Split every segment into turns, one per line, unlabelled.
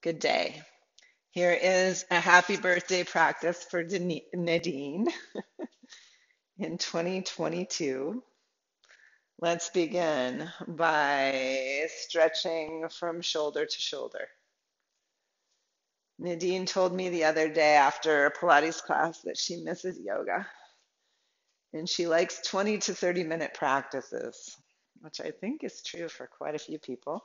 Good day. Here is a happy birthday practice for Nadine in 2022. Let's begin by stretching from shoulder to shoulder. Nadine told me the other day after a Pilates class that she misses yoga and she likes 20 to 30 minute practices, which I think is true for quite a few people.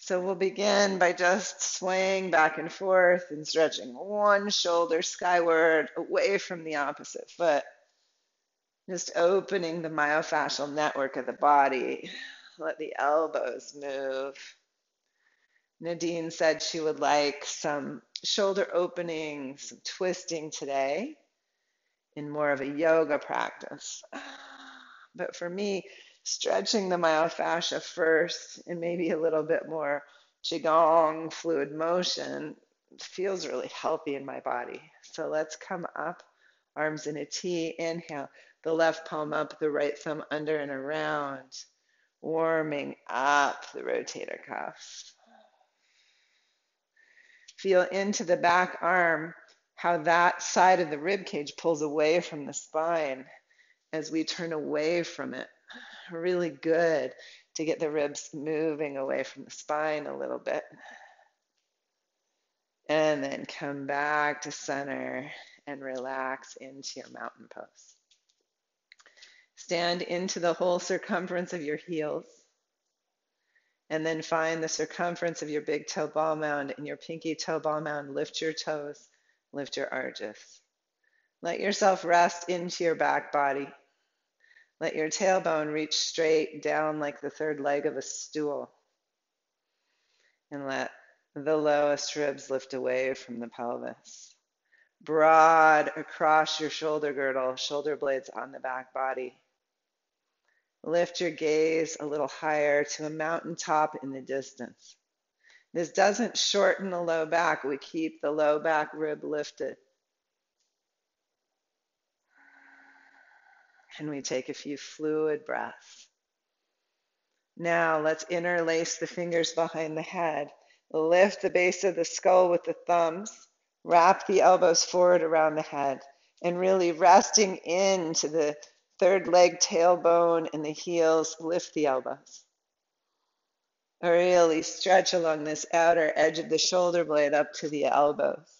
So we'll begin by just swaying back and forth and stretching one shoulder skyward away from the opposite foot. Just opening the myofascial network of the body. Let the elbows move. Nadine said she would like some shoulder opening, some twisting today in more of a yoga practice. But for me, stretching the myofascia first and maybe a little bit more qigong fluid motion feels really healthy in my body. So let's come up, arms in a T, inhale, the left palm up, the right thumb under and around, warming up the rotator cuff. Feel into the back arm how that side of the rib cage pulls away from the spine as we turn away from it really good to get the ribs moving away from the spine a little bit. And then come back to center and relax into your mountain pose. Stand into the whole circumference of your heels. And then find the circumference of your big toe ball mound and your pinky toe ball mound. Lift your toes, lift your arches. Let yourself rest into your back body. Let your tailbone reach straight down like the third leg of a stool. And let the lowest ribs lift away from the pelvis. Broad across your shoulder girdle, shoulder blades on the back body. Lift your gaze a little higher to a mountaintop in the distance. This doesn't shorten the low back. We keep the low back rib lifted. And we take a few fluid breaths. Now let's interlace the fingers behind the head. Lift the base of the skull with the thumbs. Wrap the elbows forward around the head and really resting into the third leg tailbone and the heels. Lift the elbows. Really stretch along this outer edge of the shoulder blade up to the elbows.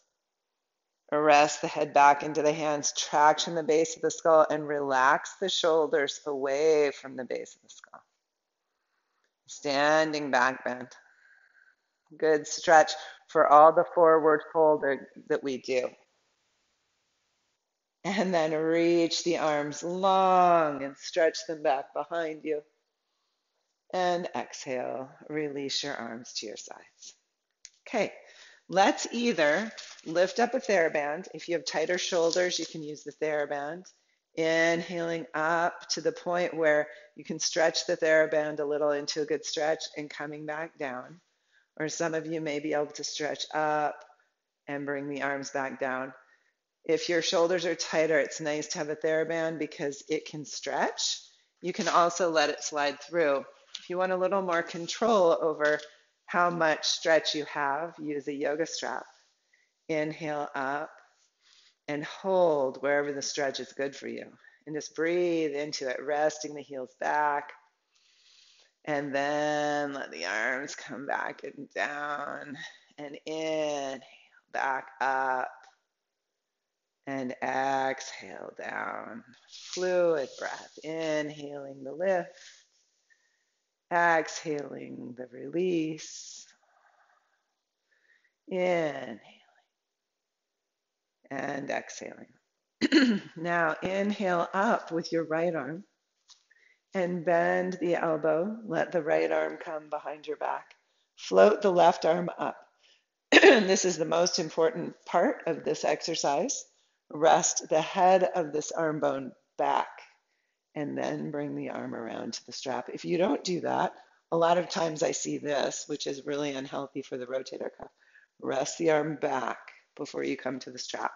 Rest the head back into the hands, traction the base of the skull, and relax the shoulders away from the base of the skull. Standing back bend. Good stretch for all the forward fold that we do. And then reach the arms long and stretch them back behind you. And exhale, release your arms to your sides. Okay, let's either Lift up a TheraBand. If you have tighter shoulders, you can use the TheraBand. Inhaling up to the point where you can stretch the TheraBand a little into a good stretch and coming back down. Or some of you may be able to stretch up and bring the arms back down. If your shoulders are tighter, it's nice to have a TheraBand because it can stretch. You can also let it slide through. If you want a little more control over how much stretch you have, use a yoga strap. Inhale up and hold wherever the stretch is good for you. And just breathe into it, resting the heels back. And then let the arms come back and down. And inhale back up. And exhale down. Fluid breath. Inhaling the lift. Exhaling the release. Inhale and exhaling. now inhale up with your right arm and bend the elbow. Let the right arm come behind your back. Float the left arm up. this is the most important part of this exercise. Rest the head of this arm bone back and then bring the arm around to the strap. If you don't do that, a lot of times I see this, which is really unhealthy for the rotator cuff. Rest the arm back before you come to the strap.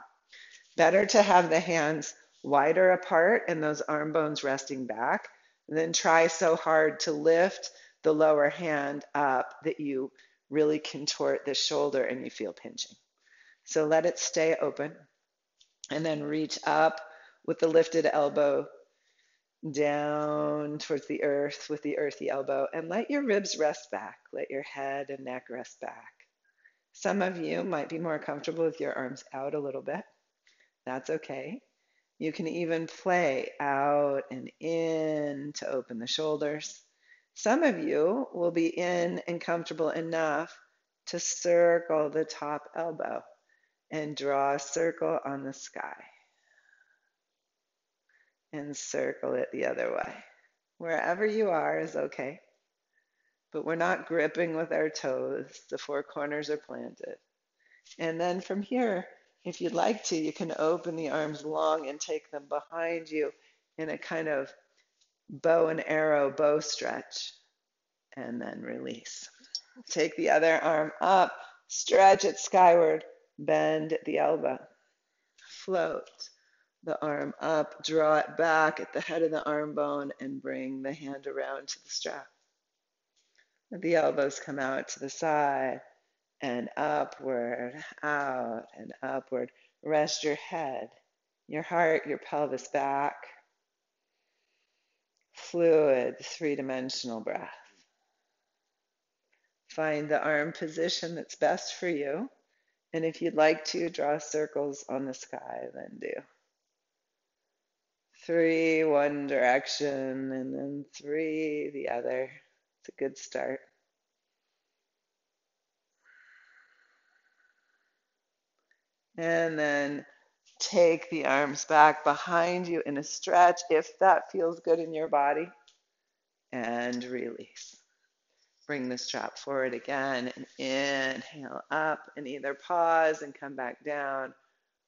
Better to have the hands wider apart and those arm bones resting back than try so hard to lift the lower hand up that you really contort the shoulder and you feel pinching. So let it stay open and then reach up with the lifted elbow down towards the earth with the earthy elbow and let your ribs rest back. Let your head and neck rest back. Some of you might be more comfortable with your arms out a little bit. That's okay. You can even play out and in to open the shoulders. Some of you will be in and comfortable enough to circle the top elbow and draw a circle on the sky and circle it the other way. Wherever you are is okay, but we're not gripping with our toes. The four corners are planted. And then from here, if you'd like to, you can open the arms long and take them behind you in a kind of bow and arrow bow stretch, and then release. Take the other arm up, stretch it skyward, bend the elbow, float the arm up, draw it back at the head of the arm bone, and bring the hand around to the strap. The elbows come out to the side and upward, out and upward. Rest your head, your heart, your pelvis back. Fluid, three dimensional breath. Find the arm position that's best for you. And if you'd like to, draw circles on the sky, then do three one direction and then three the other. It's a good start. And then take the arms back behind you in a stretch if that feels good in your body. And release. Bring the strap forward again and inhale up and either pause and come back down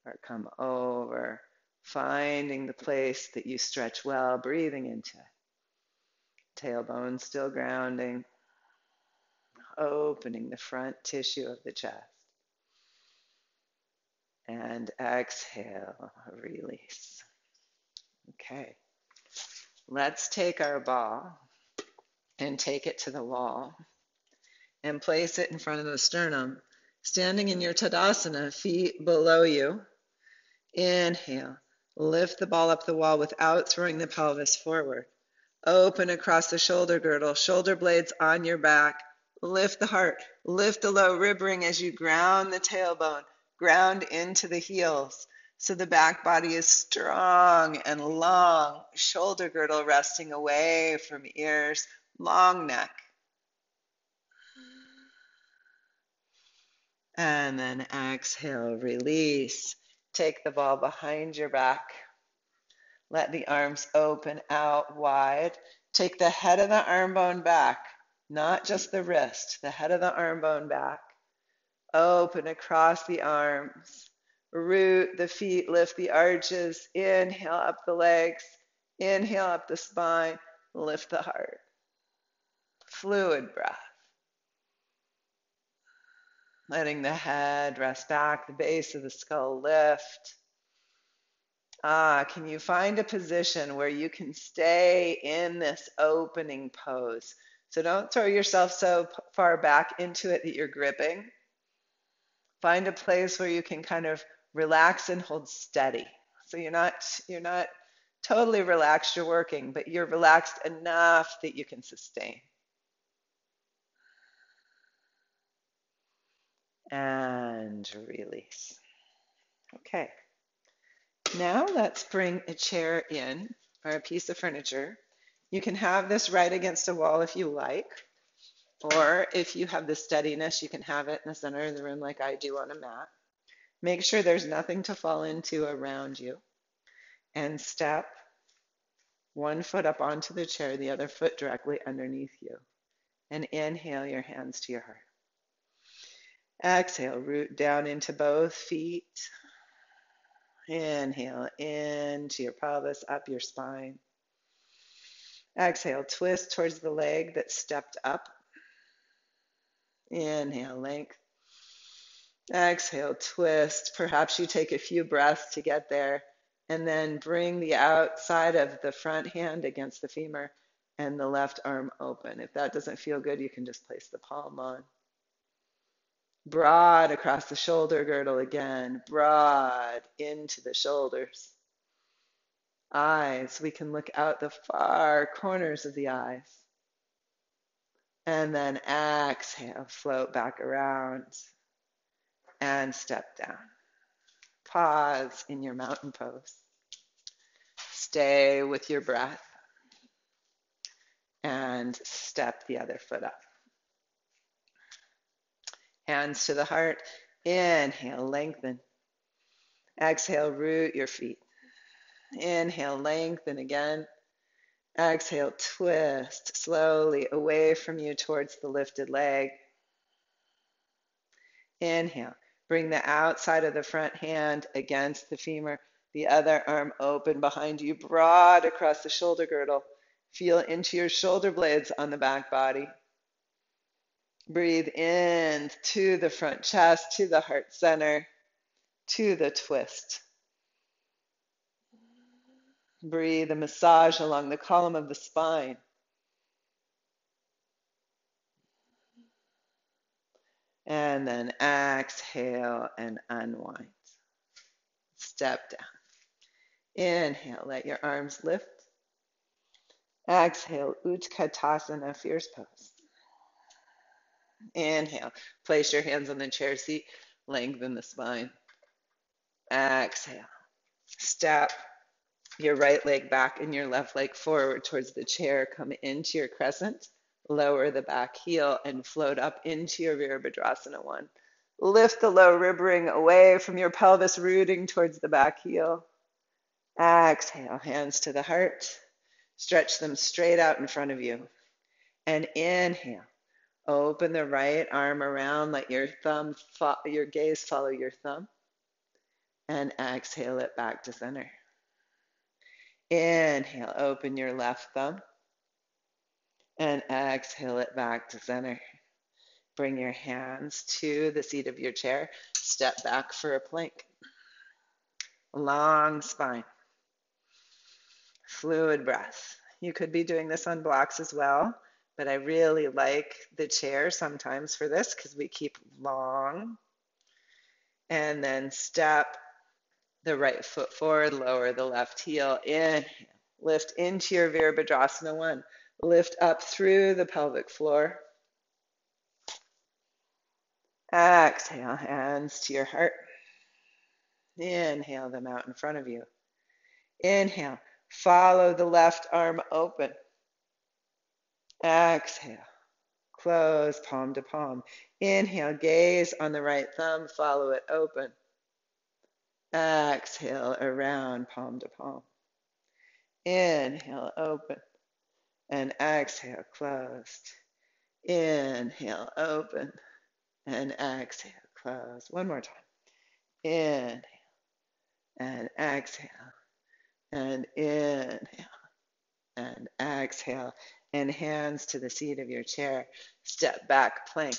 or come over finding the place that you stretch well, breathing into it. Tailbone still grounding, opening the front tissue of the chest. And exhale, release. Okay, let's take our ball and take it to the wall and place it in front of the sternum, standing in your Tadasana, feet below you. Inhale. Lift the ball up the wall without throwing the pelvis forward. Open across the shoulder girdle, shoulder blades on your back. Lift the heart, lift the low rib ring as you ground the tailbone, ground into the heels. So the back body is strong and long, shoulder girdle resting away from ears, long neck. And then exhale, release. Take the ball behind your back. Let the arms open out wide. Take the head of the arm bone back, not just the wrist, the head of the arm bone back. Open across the arms. Root the feet, lift the arches. Inhale up the legs. Inhale up the spine. Lift the heart. Fluid breath letting the head rest back, the base of the skull lift. Ah, can you find a position where you can stay in this opening pose? So don't throw yourself so far back into it that you're gripping. Find a place where you can kind of relax and hold steady. So you're not you're not totally relaxed, you're working, but you're relaxed enough that you can sustain. and release. Okay. Now let's bring a chair in or a piece of furniture. You can have this right against a wall if you like, or if you have the steadiness, you can have it in the center of the room like I do on a mat. Make sure there's nothing to fall into around you. And step one foot up onto the chair, the other foot directly underneath you. And inhale your hands to your heart. Exhale, root down into both feet. Inhale into your pelvis, up your spine. Exhale, twist towards the leg that stepped up. Inhale, length. Exhale, twist. Perhaps you take a few breaths to get there. And then bring the outside of the front hand against the femur and the left arm open. If that doesn't feel good, you can just place the palm on. Broad across the shoulder girdle again, broad into the shoulders. Eyes, we can look out the far corners of the eyes. And then exhale, float back around and step down. Pause in your mountain pose. Stay with your breath and step the other foot up. Hands to the heart. Inhale, lengthen. Exhale, root your feet. Inhale, lengthen again. Exhale, twist slowly away from you towards the lifted leg. Inhale, bring the outside of the front hand against the femur, the other arm open behind you, broad across the shoulder girdle. Feel into your shoulder blades on the back body. Breathe in to the front chest, to the heart center, to the twist. Breathe a massage along the column of the spine. And then exhale and unwind. Step down. Inhale, let your arms lift. Exhale, Utkatasana, fierce pose. Inhale. Place your hands on the chair seat. Lengthen the spine. Exhale. Step your right leg back and your left leg forward towards the chair. Come into your crescent. Lower the back heel and float up into your Virabhadrasana 1. Lift the low rib ring away from your pelvis, rooting towards the back heel. Exhale, hands to the heart. Stretch them straight out in front of you. And inhale. Open the right arm around, let your thumb, fo- your gaze follow your thumb, and exhale it back to center. Inhale, open your left thumb, and exhale it back to center. Bring your hands to the seat of your chair. Step back for a plank. Long spine. Fluid breath. You could be doing this on blocks as well but I really like the chair sometimes for this because we keep long. And then step the right foot forward, lower the left heel, inhale, lift into your Virabhadrasana 1. Lift up through the pelvic floor. Exhale, hands to your heart. Inhale them out in front of you. Inhale, follow the left arm open. Exhale. Close palm to palm. Inhale, gaze on the right thumb, follow it open. Exhale, around palm to palm. Inhale, open. And exhale, closed. Inhale, open. And exhale, close. One more time. Inhale. And exhale. And inhale. And exhale and hands to the seat of your chair. Step back, plank.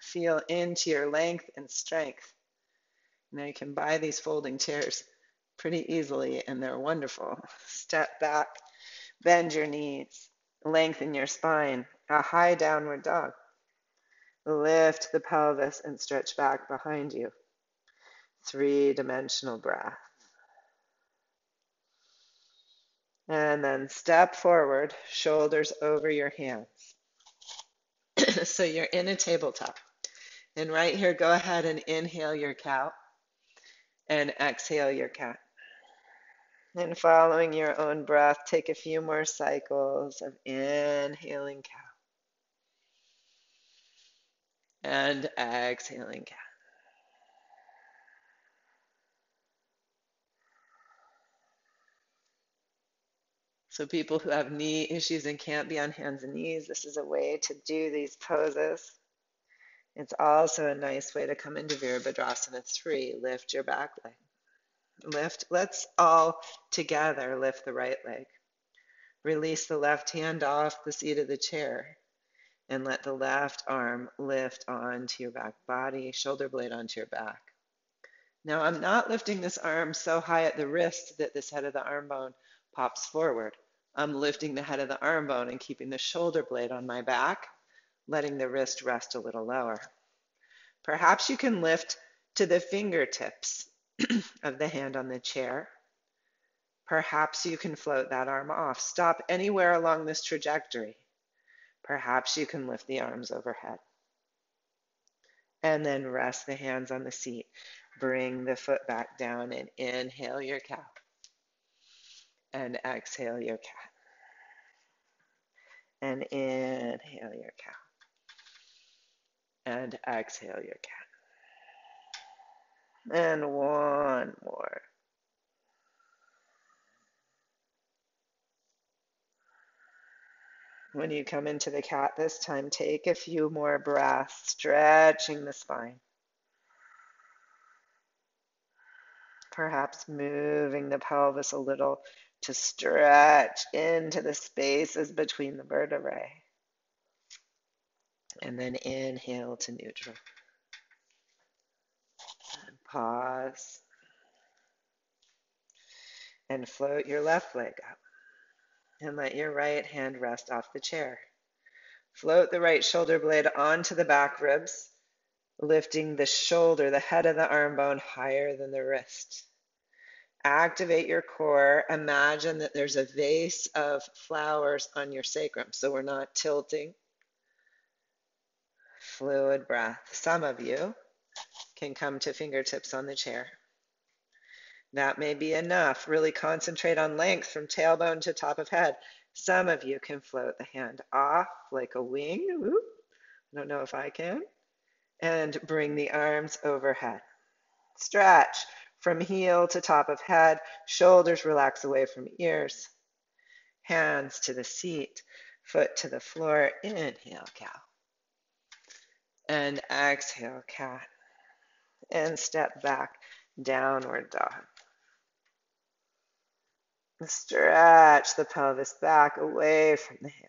Feel into your length and strength. Now you can buy these folding chairs pretty easily and they're wonderful. Step back, bend your knees, lengthen your spine, a high downward dog. Lift the pelvis and stretch back behind you. Three dimensional breath. And then step forward, shoulders over your hands. so you're in a tabletop. And right here, go ahead and inhale your cow and exhale your cat. And following your own breath, take a few more cycles of inhaling cow and exhaling cat. So people who have knee issues and can't be on hands and knees, this is a way to do these poses. It's also a nice way to come into Virabhadrasana 3. Lift your back leg. Lift. Let's all together lift the right leg. Release the left hand off the seat of the chair and let the left arm lift onto your back body, shoulder blade onto your back. Now I'm not lifting this arm so high at the wrist that this head of the arm bone pops forward. I'm lifting the head of the arm bone and keeping the shoulder blade on my back, letting the wrist rest a little lower. Perhaps you can lift to the fingertips of the hand on the chair. Perhaps you can float that arm off. Stop anywhere along this trajectory. Perhaps you can lift the arms overhead. And then rest the hands on the seat. Bring the foot back down and inhale your cow. And exhale your cat. And inhale your cow. And exhale your cat. And one more. When you come into the cat this time, take a few more breaths, stretching the spine. Perhaps moving the pelvis a little to stretch into the spaces between the vertebrae. And then inhale to neutral. And pause. And float your left leg up and let your right hand rest off the chair. Float the right shoulder blade onto the back ribs, lifting the shoulder, the head of the arm bone higher than the wrist. Activate your core. Imagine that there's a vase of flowers on your sacrum, so we're not tilting. Fluid breath. Some of you can come to fingertips on the chair. That may be enough. Really concentrate on length from tailbone to top of head. Some of you can float the hand off like a wing. Ooh, I don't know if I can. And bring the arms overhead. Stretch from heel to top of head. Shoulders relax away from ears. Hands to the seat. Foot to the floor. Inhale, cow. And exhale, cat. And step back, downward dog. Stretch the pelvis back away from the hands.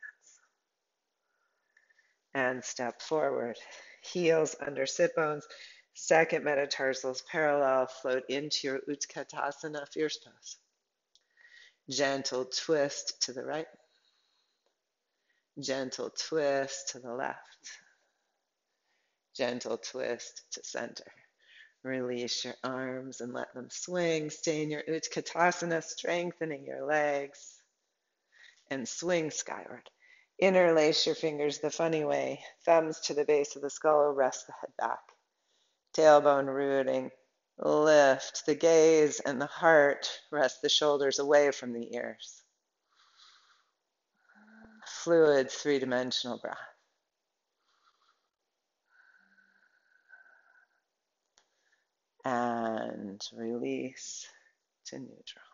And step forward. Heels under sit bones. Second metatarsals parallel. Float into your Utkatasana fierce pose. Gentle twist to the right. Gentle twist to the left. Gentle twist to center. Release your arms and let them swing. Stay in your Utkatasana, strengthening your legs. And swing skyward. Interlace your fingers the funny way. Thumbs to the base of the skull, rest the head back. Tailbone rooting. Lift the gaze and the heart. Rest the shoulders away from the ears. Fluid three dimensional breath. and release to neutral.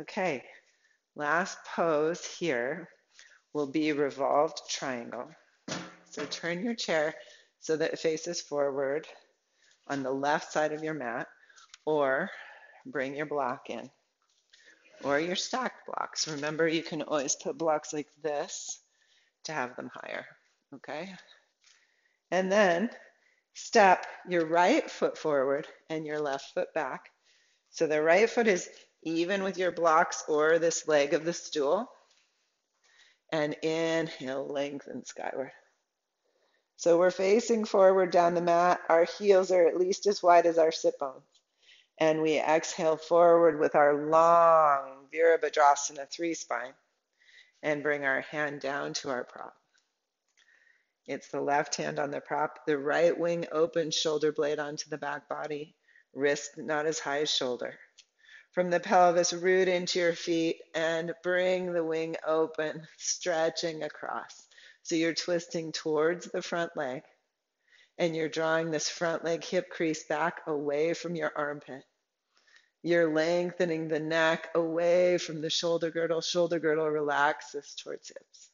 Okay, last pose here will be revolved triangle. So turn your chair so that it faces forward on the left side of your mat, or bring your block in, or your stacked blocks. Remember, you can always put blocks like this to have them higher, okay? And then step your right foot forward and your left foot back. So the right foot is even with your blocks or this leg of the stool. And inhale, lengthen skyward. So we're facing forward down the mat. Our heels are at least as wide as our sit bones. And we exhale forward with our long Virabhadrasana three spine and bring our hand down to our prop. It's the left hand on the prop, the right wing open, shoulder blade onto the back body, wrist not as high as shoulder. From the pelvis, root into your feet and bring the wing open, stretching across. So you're twisting towards the front leg and you're drawing this front leg hip crease back away from your armpit. You're lengthening the neck away from the shoulder girdle. Shoulder girdle relaxes towards hips.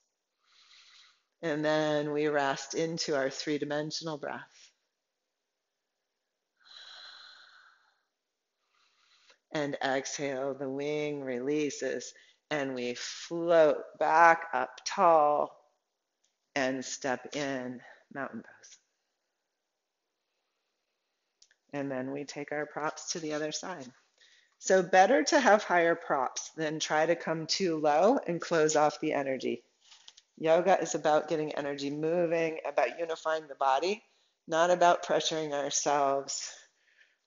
And then we rest into our three dimensional breath. And exhale, the wing releases, and we float back up tall and step in mountain pose. And then we take our props to the other side. So, better to have higher props than try to come too low and close off the energy. Yoga is about getting energy moving, about unifying the body. not about pressuring ourselves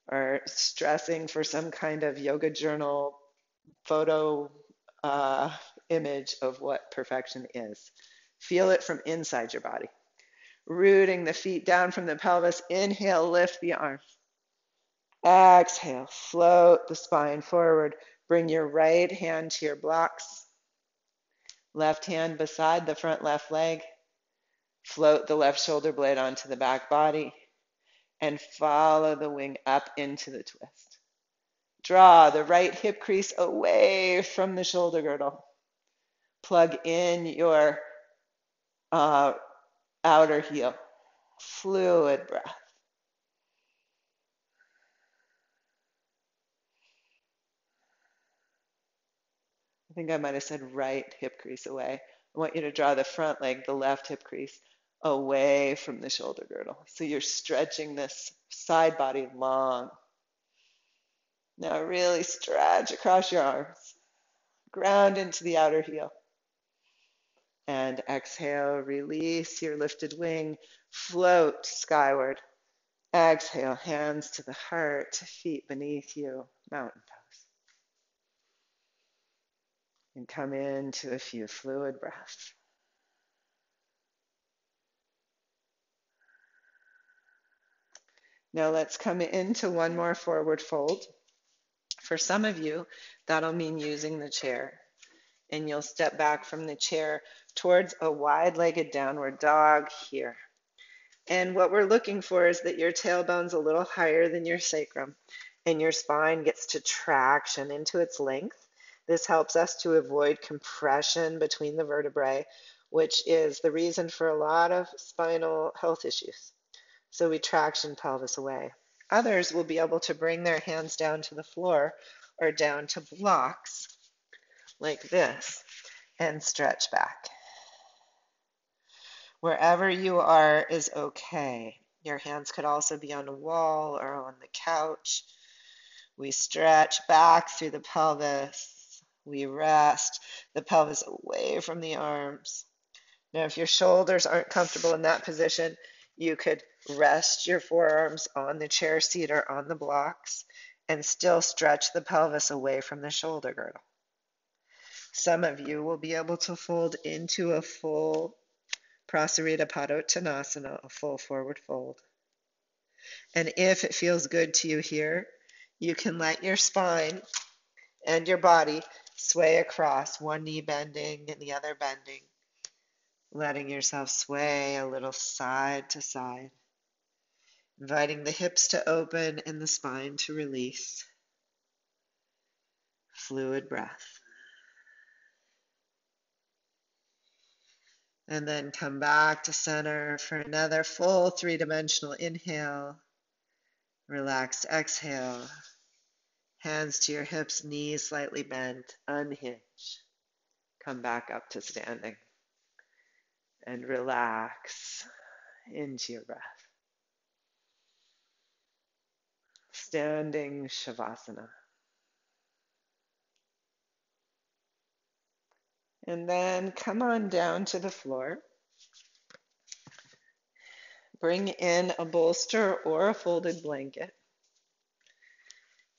or stressing for some kind of yoga journal photo uh, image of what perfection is. Feel it from inside your body. Rooting the feet down from the pelvis. Inhale, lift the arms. Exhale, float the spine forward. Bring your right hand to your blocks. Left hand beside the front left leg. Float the left shoulder blade onto the back body and follow the wing up into the twist. Draw the right hip crease away from the shoulder girdle. Plug in your uh, outer heel. Fluid breath. I think I might have said right hip crease away. I want you to draw the front leg, the left hip crease, away from the shoulder girdle. So you're stretching this side body long. Now really stretch across your arms. Ground into the outer heel. And exhale, release your lifted wing, float skyward. Exhale, hands to the heart, feet beneath you, mountain pose. And come into a few fluid breaths. Now let's come into one more forward fold. For some of you, that'll mean using the chair. And you'll step back from the chair towards a wide legged downward dog here. And what we're looking for is that your tailbone's a little higher than your sacrum and your spine gets to traction into its length. This helps us to avoid compression between the vertebrae, which is the reason for a lot of spinal health issues. So we traction pelvis away. Others will be able to bring their hands down to the floor or down to blocks like this and stretch back. Wherever you are is okay. Your hands could also be on a wall or on the couch. We stretch back through the pelvis. We rest the pelvis away from the arms. Now, if your shoulders aren't comfortable in that position, you could rest your forearms on the chair seat or on the blocks and still stretch the pelvis away from the shoulder girdle. Some of you will be able to fold into a full Prasarita Padottanasana, a full forward fold. And if it feels good to you here, you can let your spine and your body sway across, one knee bending and the other bending, letting yourself sway a little side to side, inviting the hips to open and the spine to release. Fluid breath. And then come back to center for another full three dimensional inhale. Relaxed exhale. Hands to your hips, knees slightly bent. Unhinge. Come back up to standing. And relax into your breath. Standing Shavasana. And then come on down to the floor. Bring in a bolster or a folded blanket.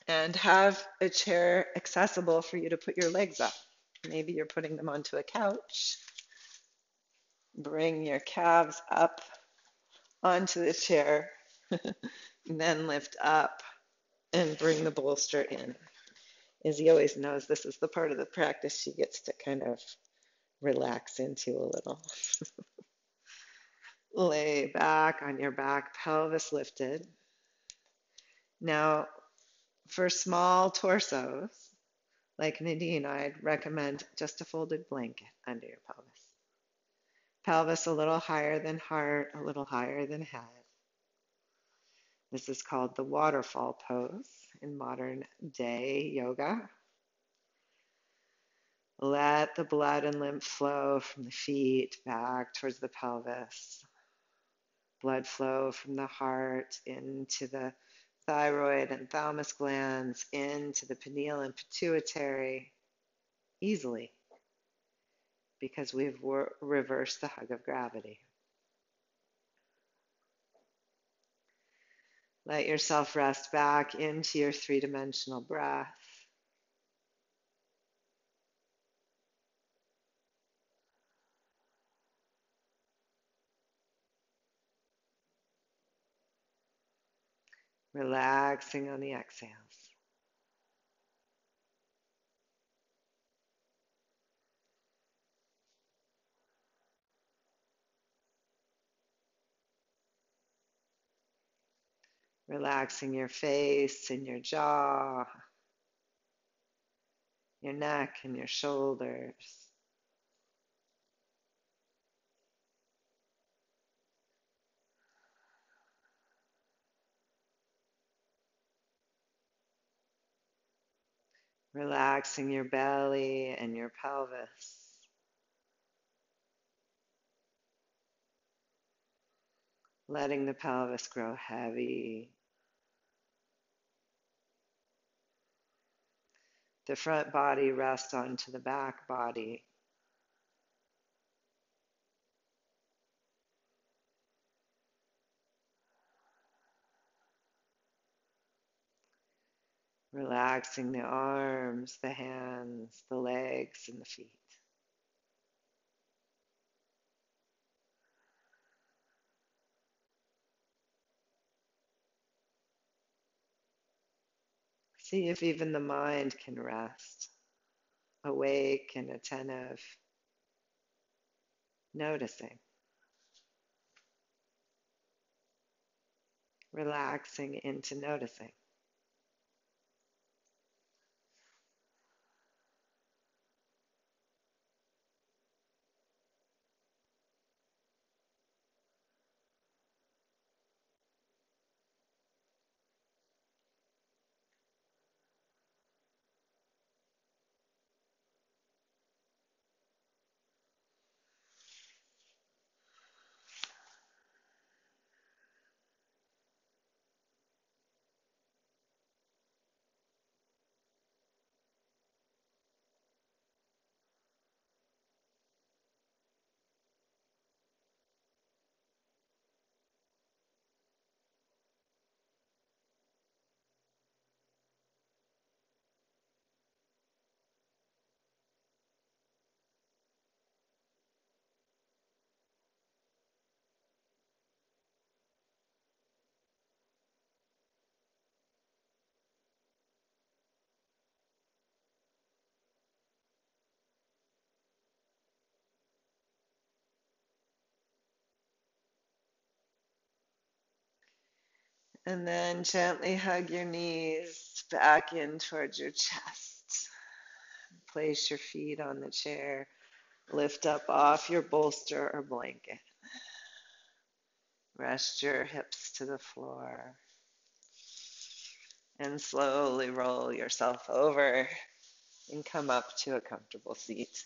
And have a chair accessible for you to put your legs up. Maybe you're putting them onto a couch. Bring your calves up onto the chair. And then lift up and bring the bolster in. Izzy always knows this is the part of the practice she gets to kind of relax into a little. Lay back on your back, pelvis lifted. Now, for small torsos, like Nadine, I'd recommend just a folded blanket under your pelvis. Pelvis a little higher than heart, a little higher than head. This is called the waterfall pose in modern day yoga. Let the blood and lymph flow from the feet back towards the pelvis. Blood flow from the heart into the thyroid and thalamus glands, into the pineal and pituitary easily because we've reversed the hug of gravity. Let yourself rest back into your three dimensional breath. Relaxing on the exhales. Relaxing your face and your jaw, your neck and your shoulders. Relaxing your belly and your pelvis. Letting the pelvis grow heavy. The front body rests onto the back body. Relaxing the arms, the hands, the legs, and the feet. See if even the mind can rest, awake and attentive, noticing, relaxing into noticing. And then gently hug your knees back in towards your chest. Place your feet on the chair. Lift up off your bolster or blanket. Rest your hips to the floor. And slowly roll yourself over and come up to a comfortable seat.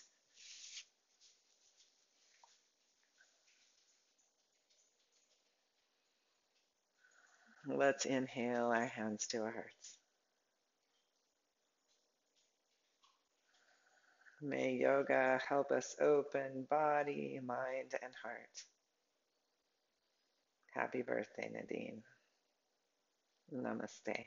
Let's inhale our hands to our hearts. May yoga help us open body, mind, and heart. Happy birthday, Nadine. Namaste.